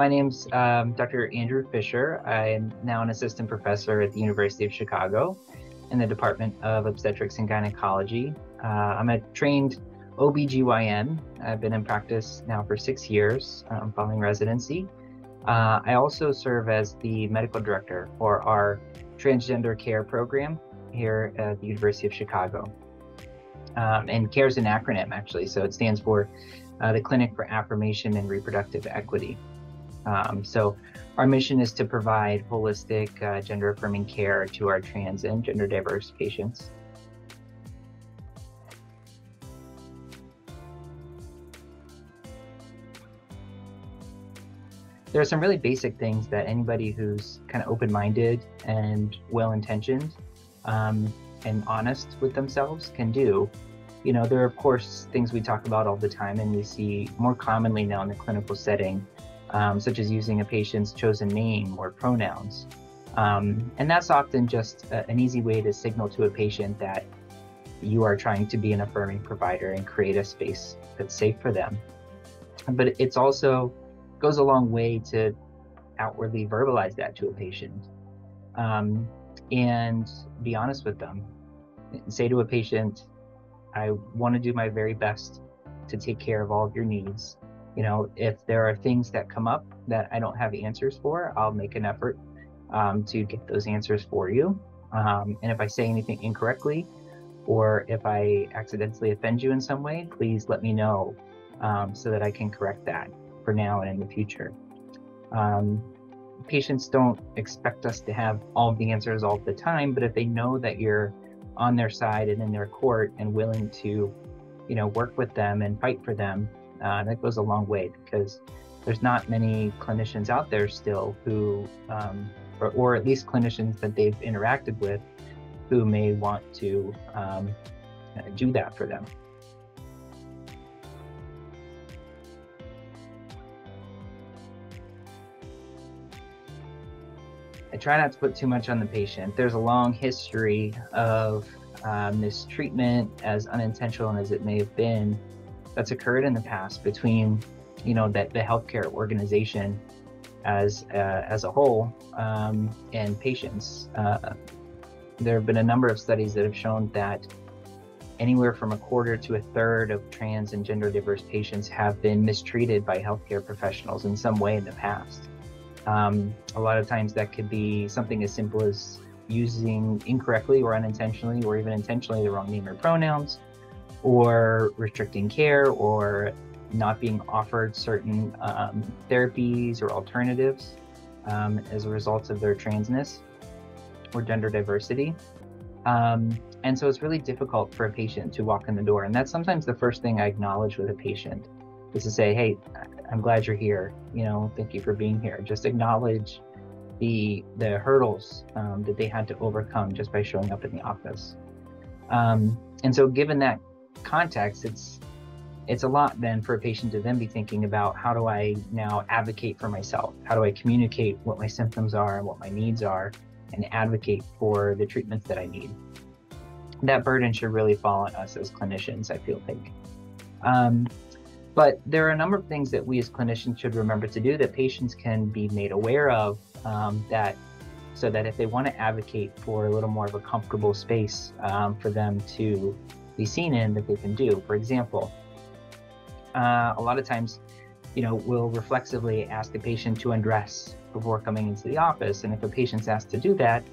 My name's um, Dr. Andrew Fisher. I'm now an assistant professor at the University of Chicago in the Department of Obstetrics and Gynecology. Uh, I'm a trained OBGYN. I've been in practice now for six years um, following residency. Uh, I also serve as the medical director for our transgender care program here at the University of Chicago. Um, and CARE is an acronym actually, so it stands for uh, the Clinic for Affirmation and Reproductive Equity. Um, so our mission is to provide holistic uh, gender affirming care to our trans and gender diverse patients. There are some really basic things that anybody who's kind of open-minded and well-intentioned um, and honest with themselves can do. You know, there are of course things we talk about all the time and we see more commonly now in the clinical setting um, such as using a patient's chosen name or pronouns. Um, and that's often just a, an easy way to signal to a patient that you are trying to be an affirming provider and create a space that's safe for them. But it's also goes a long way to outwardly verbalize that to a patient um, and be honest with them. Say to a patient, I want to do my very best to take care of all of your needs you know, if there are things that come up that I don't have answers for, I'll make an effort um, to get those answers for you. Um, and if I say anything incorrectly, or if I accidentally offend you in some way, please let me know um, so that I can correct that for now and in the future. Um, patients don't expect us to have all the answers all the time, but if they know that you're on their side and in their court and willing to, you know, work with them and fight for them, uh, that goes a long way because there's not many clinicians out there still who, um, or, or, at least clinicians that they've interacted with, who may want to um, do that for them. Try not to put too much on the patient. There's a long history of uh, mistreatment, as unintentional as it may have been, that's occurred in the past between, you know, that the healthcare organization as uh, as a whole um, and patients. Uh, there have been a number of studies that have shown that anywhere from a quarter to a third of trans and gender diverse patients have been mistreated by healthcare professionals in some way in the past. Um, a lot of times that could be something as simple as using incorrectly or unintentionally or even intentionally the wrong name or pronouns or restricting care or not being offered certain um, therapies or alternatives um, as a result of their transness or gender diversity. Um, and so it's really difficult for a patient to walk in the door. And that's sometimes the first thing I acknowledge with a patient is to say, hey, I'm glad you're here. You know, thank you for being here. Just acknowledge the the hurdles um, that they had to overcome just by showing up in the office. Um, and so given that context, it's it's a lot then for a patient to then be thinking about how do I now advocate for myself? How do I communicate what my symptoms are and what my needs are and advocate for the treatments that I need? That burden should really fall on us as clinicians, I feel like. Um, but there are a number of things that we as clinicians should remember to do that patients can be made aware of um, that so that if they want to advocate for a little more of a comfortable space um, for them to be seen in that they can do. For example, uh, a lot of times, you know, we'll reflexively ask a patient to undress before coming into the office. And if a patient's asked to do that,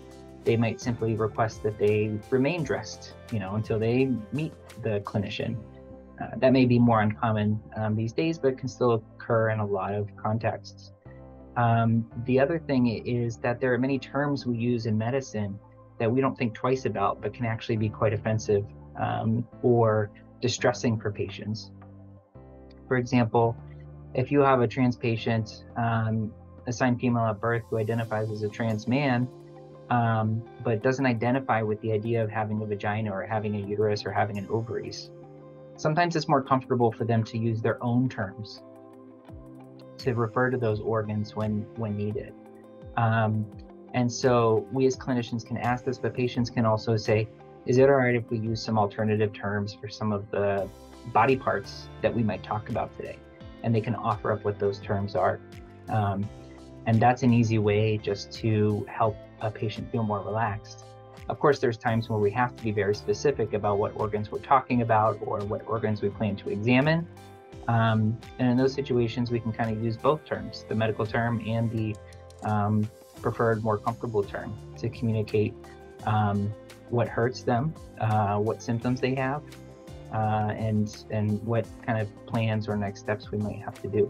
they might simply request that they remain dressed, you know, until they meet the clinician. Uh, that may be more uncommon um, these days, but can still occur in a lot of contexts. Um, the other thing is that there are many terms we use in medicine that we don't think twice about, but can actually be quite offensive um, or distressing for patients. For example, if you have a trans patient um, assigned female at birth who identifies as a trans man, um, but doesn't identify with the idea of having a vagina or having a uterus or having an ovaries, sometimes it's more comfortable for them to use their own terms to refer to those organs when when needed. Um, and so we as clinicians can ask this, but patients can also say, is it all right if we use some alternative terms for some of the body parts that we might talk about today? And they can offer up what those terms are. Um, and that's an easy way just to help a patient feel more relaxed. Of course, there's times where we have to be very specific about what organs we're talking about or what organs we plan to examine. Um, and in those situations, we can kind of use both terms, the medical term and the um, preferred, more comfortable term to communicate um, what hurts them, uh, what symptoms they have, uh, and and what kind of plans or next steps we might have to do.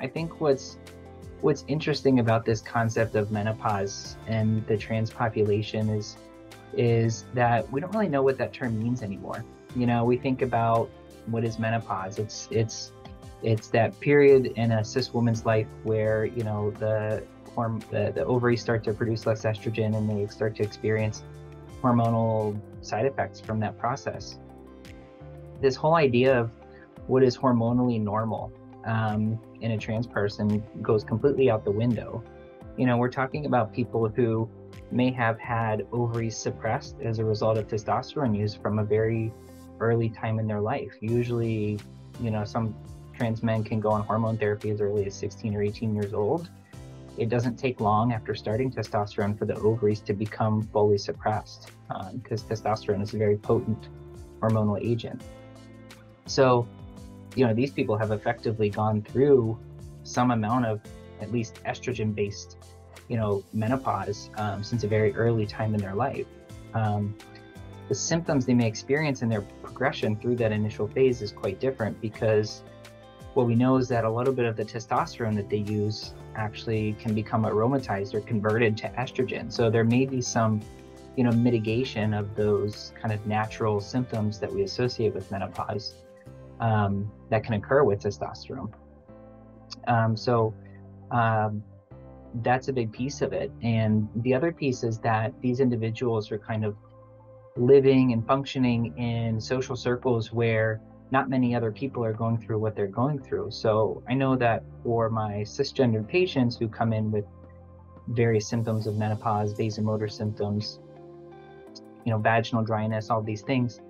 I think what's what's interesting about this concept of menopause and the trans population is is that we don't really know what that term means anymore. You know, we think about what is menopause. It's it's it's that period in a cis woman's life where you know the horm- the, the ovaries start to produce less estrogen and they start to experience hormonal side effects from that process. This whole idea of what is hormonally normal um, in a trans person goes completely out the window. You know, we're talking about people who may have had ovaries suppressed as a result of testosterone use from a very early time in their life. Usually, you know, some trans men can go on hormone therapy as early as 16 or 18 years old. It doesn't take long after starting testosterone for the ovaries to become fully suppressed because um, testosterone is a very potent hormonal agent. So, you know, these people have effectively gone through some amount of at least estrogen based, you know, menopause um, since a very early time in their life. Um, the symptoms they may experience in their progression through that initial phase is quite different because what we know is that a little bit of the testosterone that they use actually can become aromatized or converted to estrogen. So there may be some, you know, mitigation of those kind of natural symptoms that we associate with menopause um, that can occur with testosterone. Um, so um, that's a big piece of it. And the other piece is that these individuals are kind of living and functioning in social circles where not many other people are going through what they're going through. So I know that for my cisgendered patients who come in with various symptoms of menopause, vasomotor symptoms, you know, vaginal dryness, all these things,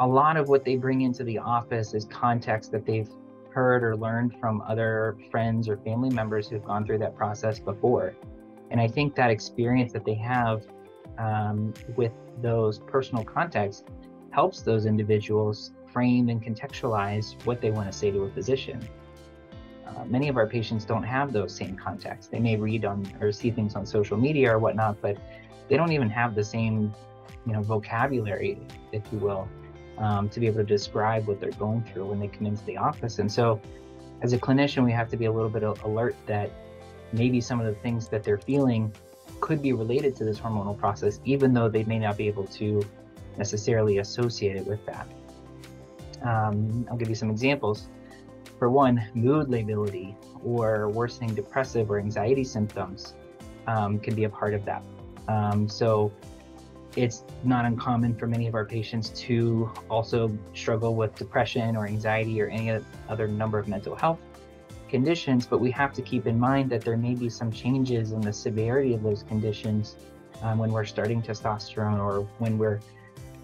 a lot of what they bring into the office is context that they've heard or learned from other friends or family members who've gone through that process before. And I think that experience that they have um, with those personal contexts helps those individuals frame and contextualize what they want to say to a physician. Uh, many of our patients don't have those same contexts. They may read on or see things on social media or whatnot, but they don't even have the same, you know, vocabulary, if you will, um, to be able to describe what they're going through when they come into the office. And so, as a clinician, we have to be a little bit alert that maybe some of the things that they're feeling could be related to this hormonal process, even though they may not be able to necessarily associate it with that. Um, I'll give you some examples. For one, mood lability or worsening depressive or anxiety symptoms um, can be a part of that. Um, so, it's not uncommon for many of our patients to also struggle with depression or anxiety or any other number of mental health conditions, but we have to keep in mind that there may be some changes in the severity of those conditions um, when we're starting testosterone or when we're,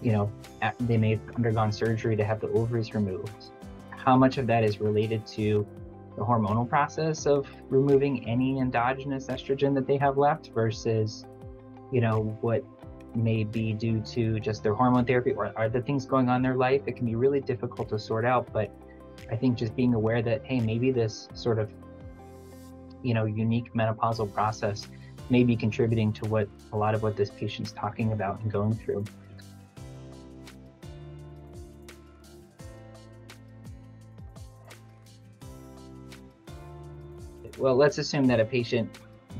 you know, at, they may have undergone surgery to have the ovaries removed. How much of that is related to the hormonal process of removing any endogenous estrogen that they have left versus, you know, what may be due to just their hormone therapy or are the things going on in their life. It can be really difficult to sort out, but I think just being aware that, hey, maybe this sort of, you know, unique menopausal process may be contributing to what a lot of what this patient's talking about and going through. Well, let's assume that a patient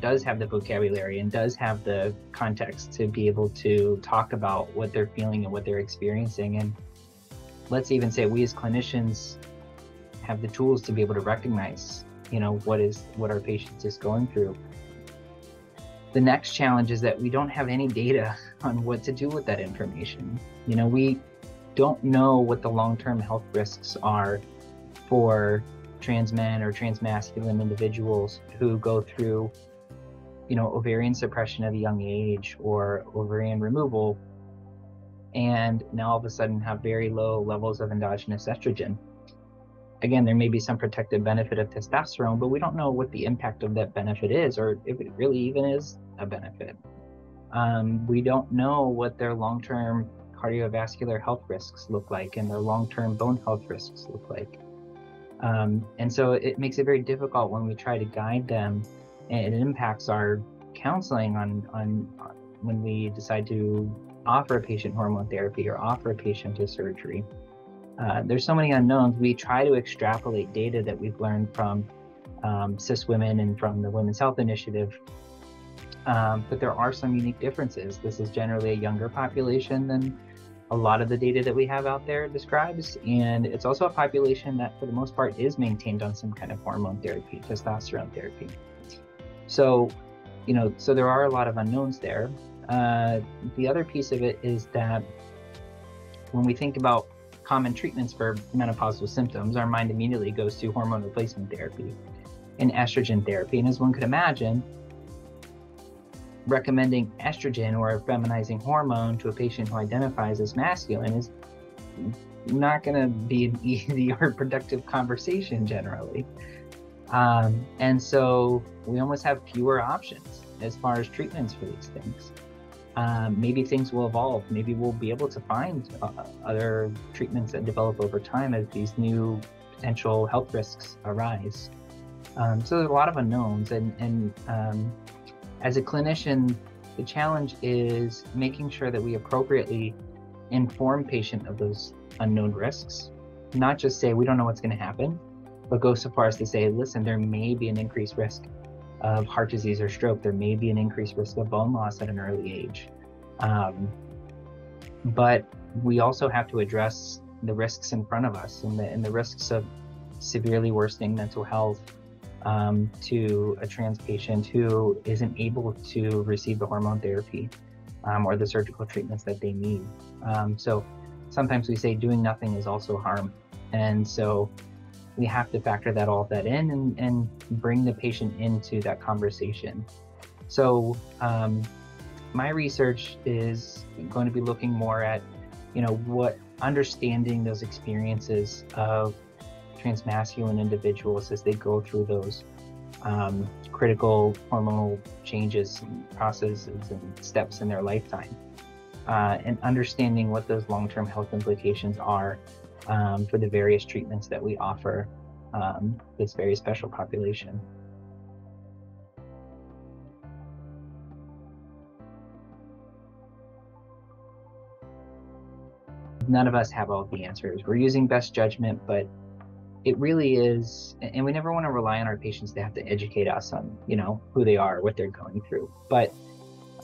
does have the vocabulary and does have the context to be able to talk about what they're feeling and what they're experiencing. And let's even say we as clinicians have the tools to be able to recognize, you know, what is what our patients is going through. the next challenge is that we don't have any data on what to do with that information. You know, we don't know what the long-term health risks are for trans men or transmasculine individuals who go through, you know, ovarian suppression at a young age or ovarian removal and now all of a sudden have very low levels of endogenous estrogen. Again, there may be some protective benefit of testosterone, but we don't know what the impact of that benefit is or if it really even is a benefit. Um, we don't know what their long term cardiovascular health risks look like and their long term bone health risks look like. Um, and so it makes it very difficult when we try to guide them it impacts our counseling on, on, when we decide to offer a patient hormone therapy or offer a patient a surgery. Uh, there's so many unknowns. We try to extrapolate data that we've learned from um, cis women and from the Women's Health Initiative. Um, but there are some unique differences. This is generally a younger population than a lot of the data that we have out there describes. And it's also a population that, for the most part, is maintained on some kind of hormone therapy, testosterone therapy. So, you know, so there are a lot of unknowns there. Uh, the other piece of it is that when we think about common treatments for menopausal symptoms, our mind immediately goes to hormone replacement therapy and estrogen therapy. And as one could imagine, recommending estrogen or a feminizing hormone to a patient who identifies as masculine is not going to be an easy or productive conversation generally. Um, and so we almost have fewer options as far as treatments for these things um, maybe things will evolve. Maybe we'll be able to find uh, other treatments that develop over time as these new potential health risks arise. Um, so there's a lot of unknowns, and and um, as a clinician, the challenge is making sure that we appropriately inform patient of those unknown risks. Not just say we don't know what's going to happen, but go so far as to say, listen, there may be an increased risk of heart disease or stroke, there may be an increased risk of bone loss at an early age. Um, but we also have to address the risks in front of us and the, and the risks of severely worsening mental health um, to a trans patient who isn't able to receive the hormone therapy um, or the surgical treatments that they need. Um, so sometimes we say doing nothing is also harm. And so we have to factor that all of that in and, and bring the patient into that conversation. So um, my research is going to be looking more at, you know, what understanding those experiences of transmasculine individuals as they go through those um, critical hormonal changes and processes and steps in their lifetime, uh, and understanding what those long-term health implications are um, for the various treatments that we offer um, this very special population. None of us have all the answers. We're using best judgment, but it really is, and we never want to rely on our patients to have to educate us on, you know, who they are, what they're going through. But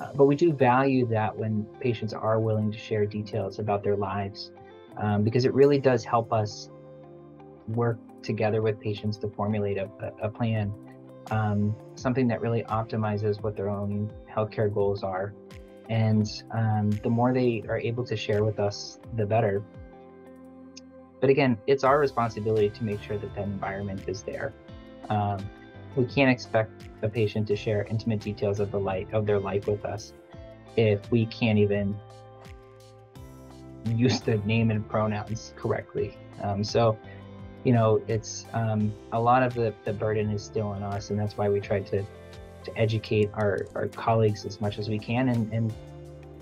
uh, but we do value that when patients are willing to share details about their lives um, because it really does help us work together with patients to formulate a, a plan, um, something that really optimizes what their own healthcare goals are. And um, the more they are able to share with us, the better. But again, it's our responsibility to make sure that that environment is there. Um, we can't expect a patient to share intimate details of the life of their life with us if we can't even use the name and pronouns correctly. Um, so, you know, it's um, a lot of the, the burden is still on us, and that's why we try to to educate our, our colleagues as much as we can and, and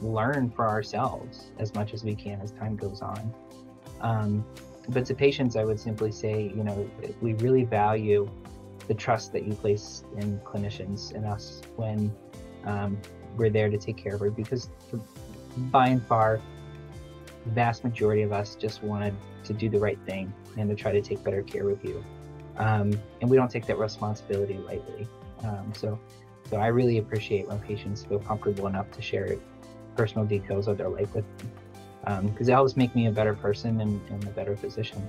learn for ourselves as much as we can as time goes on. Um, but to patients, I would simply say, you know, we really value the trust that you place in clinicians and us when um, we're there to take care of her because by and far, vast majority of us just wanted to do the right thing and to try to take better care of you. Um, and we don't take that responsibility lightly. Um, so, so I really appreciate when patients feel comfortable enough to share personal details of their life with me, because um, it helps make me a better person and, and a better physician.